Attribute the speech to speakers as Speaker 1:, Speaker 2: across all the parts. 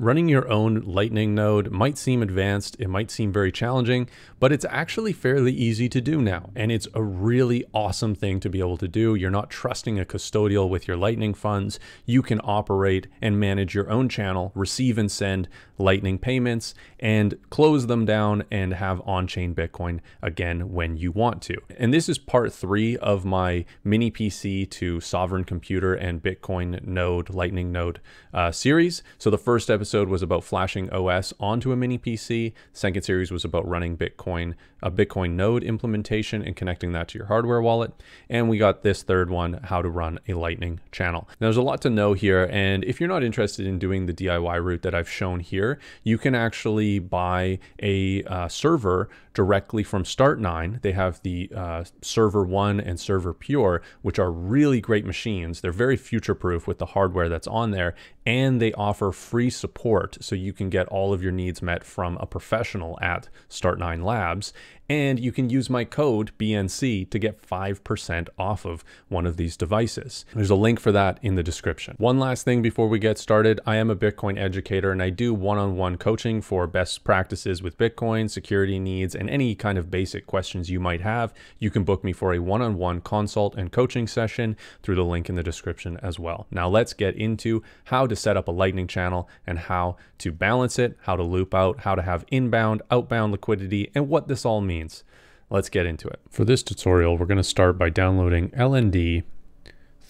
Speaker 1: running your own Lightning node might seem advanced, it might seem very challenging, but it's actually fairly easy to do now. And it's a really awesome thing to be able to do. You're not trusting a custodial with your Lightning funds. You can operate and manage your own channel, receive and send Lightning payments, and close them down and have on chain Bitcoin again when you want to. And this is part three of my mini PC to sovereign computer and Bitcoin node, Lightning node uh, series. So the first episode was about flashing OS onto a mini PC. Second series was about running Bitcoin, a Bitcoin node implementation and connecting that to your hardware wallet. And we got this third one, how to run a Lightning channel. Now, there's a lot to know here. And if you're not interested in doing the DIY route that I've shown here, you can actually buy a uh, server directly from Start9. They have the uh, Server 1 and Server Pure, which are really great machines. They're very future proof with the hardware that's on there, and they offer free support so you can get all of your needs met from a professional at Start9 Labs. And you can use my code BNC to get 5% off of one of these devices. There's a link for that in the description. One last thing before we get started I am a Bitcoin educator and I do one on one coaching for best practices with Bitcoin, security needs, and any kind of basic questions you might have. You can book me for a one on one consult and coaching session through the link in the description as well. Now, let's get into how to set up a Lightning channel and how to balance it, how to loop out, how to have inbound, outbound liquidity, and what this all means means. Let's get into it. For this tutorial, we're going to start by downloading LND,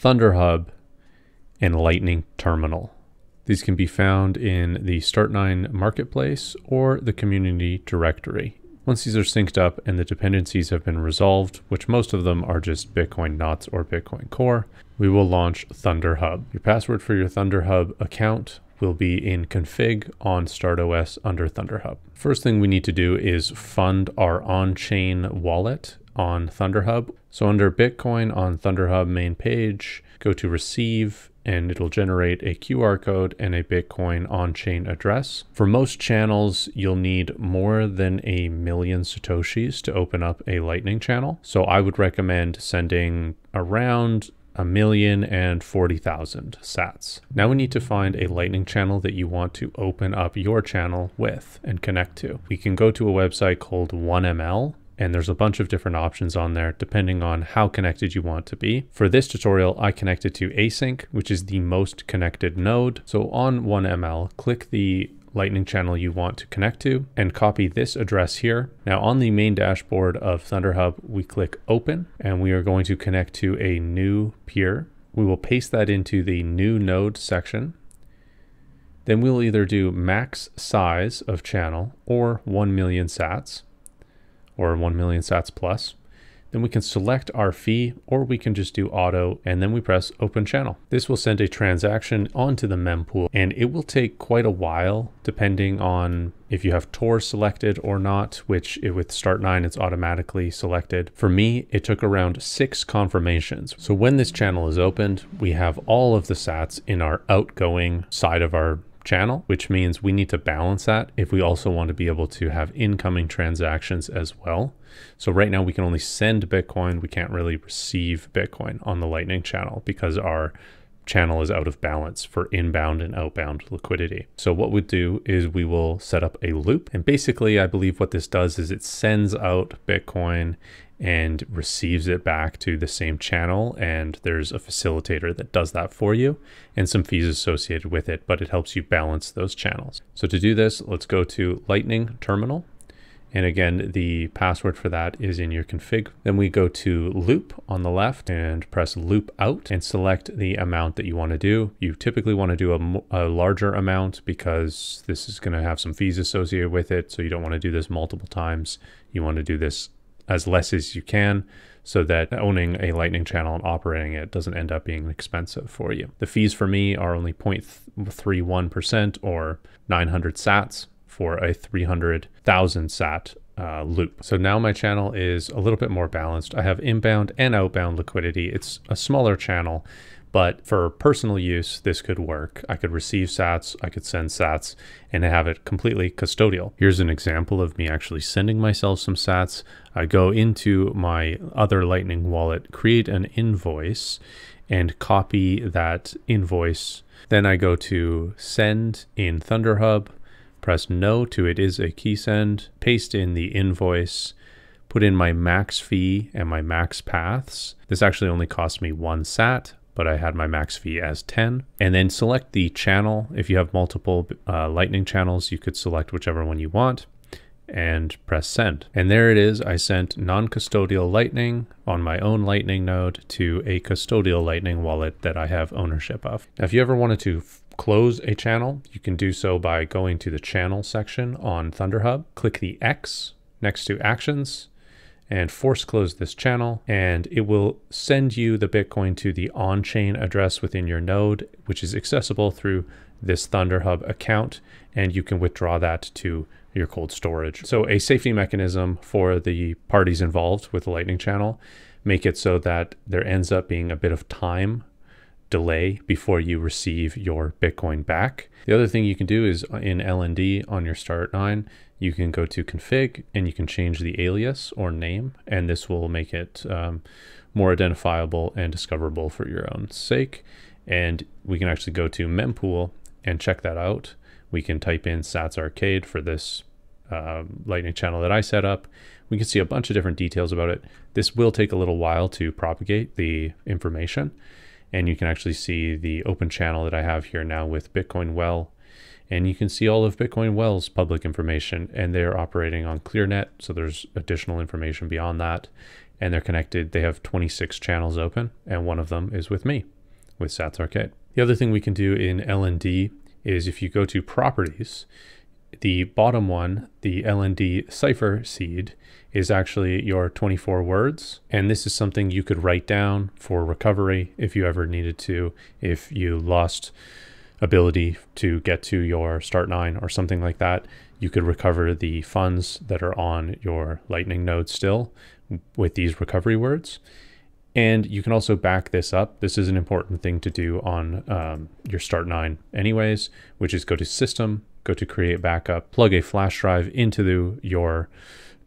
Speaker 1: ThunderHub, and Lightning Terminal. These can be found in the Start9 marketplace or the community directory. Once these are synced up and the dependencies have been resolved, which most of them are just Bitcoin Knots or Bitcoin Core, we will launch ThunderHub. Your password for your ThunderHub account will be in config on StartOS under ThunderHub. First thing we need to do is fund our on-chain wallet on ThunderHub. So under Bitcoin on ThunderHub main page, go to receive and it'll generate a QR code and a Bitcoin on-chain address. For most channels, you'll need more than a million Satoshis to open up a Lightning channel. So I would recommend sending around a million and forty thousand sats. Now we need to find a lightning channel that you want to open up your channel with and connect to. We can go to a website called 1ML and there's a bunch of different options on there depending on how connected you want to be. For this tutorial, I connected to ACINQ, which is the most connected node. So on 1ML, click the lightning channel you want to connect to and copy this address here. Now on the main dashboard of ThunderHub, we click open and we are going to connect to a new peer. We will paste that into the new node section. Then we'll either do max size of channel or 1 million sats or 1 million sats plus. Then we can select our fee or we can just do auto and then we press open channel. This will send a transaction onto the mempool and it will take quite a while depending on if you have Tor selected or not, which with Start9 it's automatically selected. For me, it took around six confirmations. So when this channel is opened, we have all of the sats in our outgoing side of our channel, which means we need to balance that if we also want to be able to have incoming transactions as well. So right now we can only send Bitcoin. We can't really receive Bitcoin on the Lightning channel because our channel is out of balance for inbound and outbound liquidity. So what we do is we will set up a loop. And basically, I believe what this does is it sends out Bitcoin and receives it back to the same channel. And there's a facilitator that does that for you and some fees associated with it, but it helps you balance those channels. So to do this, let's go to Lightning Terminal. And again, the password for that is in your config. Then we go to loop on the left and press loop out and select the amount that you want to do. You typically want to do a, a larger amount because this is going to have some fees associated with it. So you don't want to do this multiple times. You want to do this as less as you can so that owning a lightning channel and operating it doesn't end up being expensive for you. The fees for me are only 0.31% or 900 sats for a 300,000 sat uh, loop. So now my channel is a little bit more balanced. I have inbound and outbound liquidity. It's a smaller channel, but for personal use, this could work. I could receive sats, I could send sats, and have it completely custodial. Here's an example of me actually sending myself some sats. I go into my other Lightning wallet, create an invoice, and copy that invoice Then I go to send in ThunderHub, press no to it is a keysend, paste in the invoice, put in my max fee and my max paths. This actually only cost me one sat, but I had my max fee as 10. And then select the channel. If you have multiple uh, lightning channels, you could select whichever one you want and press send. And there it is. I sent non-custodial lightning on my own lightning node to a custodial lightning wallet that I have ownership of. Now, if you ever wanted to close a channel, you can do so by going to the channel section on ThunderHub, click the X next to actions and force close this channel and it will send you the Bitcoin to the on-chain address within your node, which is accessible through this ThunderHub account and you can withdraw that to your cold storage. So a safety mechanism for the parties involved with the Lightning channel make it so that there ends up being a bit of time delay before you receive your Bitcoin back. The other thing you can do is in LND on your Start9, you can go to config and you can change the alias or name, and this will make it um, more identifiable and discoverable for your own sake. And we can actually go to mempool and check that out. We can type in Sats Arcade for this uh, Lightning channel that I set up. We can see a bunch of different details about it. This will take a little while to propagate the information. And you can actually see the open channel that I have here now with Bitcoin Well. And you can see all of Bitcoin Well's public information and they're operating on ClearNet. So there's additional information beyond that. And they're connected. They have 26 channels open and one of them is with me with Sats Arcade. The other thing we can do in LND is if you go to properties, the bottom one, the LND cipher seed, is actually your 24 words. And this is something you could write down for recovery if you ever needed to, if you lost ability to get to your Start9 or something like that. You could recover the funds that are on your Lightning node still with these recovery words. And you can also back this up. This is an important thing to do on um, your Start9 anyways, which is go to system, go to create backup, plug a flash drive into the, your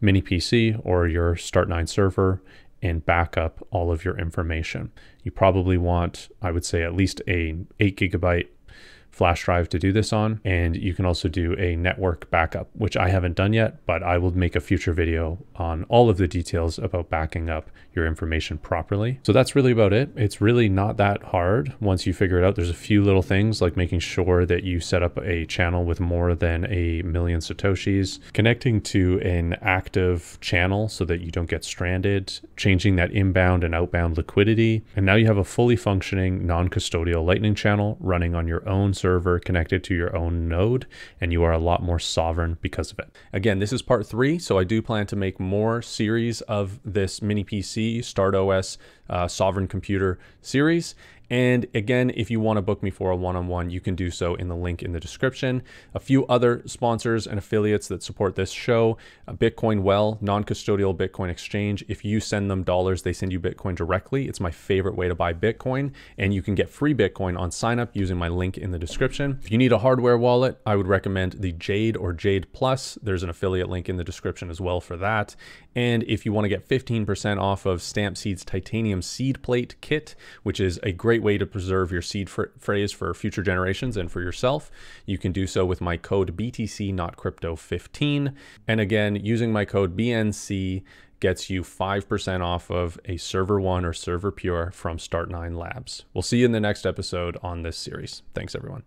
Speaker 1: mini PC or your Start9 server and backup all of your information. You probably want, I would say, at least a 8 gigabyte flash drive to do this on. And you can also do a network backup, which I haven't done yet, but I will make a future video on all of the details about backing up your information properly. So that's really about it. It's really not that hard once you figure it out. There's a few little things like making sure that you set up a channel with more than a million Satoshis, connecting to an active channel so that you don't get stranded, changing that inbound and outbound liquidity. And now you have a fully functioning non-custodial lightning channel running on your own server connected to your own node, and you are a lot more sovereign because of it. Again, this is part three, so I do plan to make more series of this mini PC StartOS uh, sovereign computer series. And again, if you want to book me for a one-on-one, you can do so in the link in the description. A few other sponsors and affiliates that support this show, uh, Bitcoin Well, non-custodial Bitcoin exchange. If you send them dollars, they send you Bitcoin directly. It's my favorite way to buy Bitcoin, and you can get free Bitcoin on sign up using my link in the description. If you need a hardware wallet, I would recommend the Jade or Jade Plus. There's an affiliate link in the description as well for that. And if you want to get 15% off of Stampseed's Titanium Seed Plate Kit, which is a great way to preserve your seed phrase for future generations and for yourself, you can do so with my code BTC not crypto 15. And again, using my code BNC gets you 5% off of a server one or server pure from Start9 Labs. We'll see you in the next episode on this series. Thanks everyone.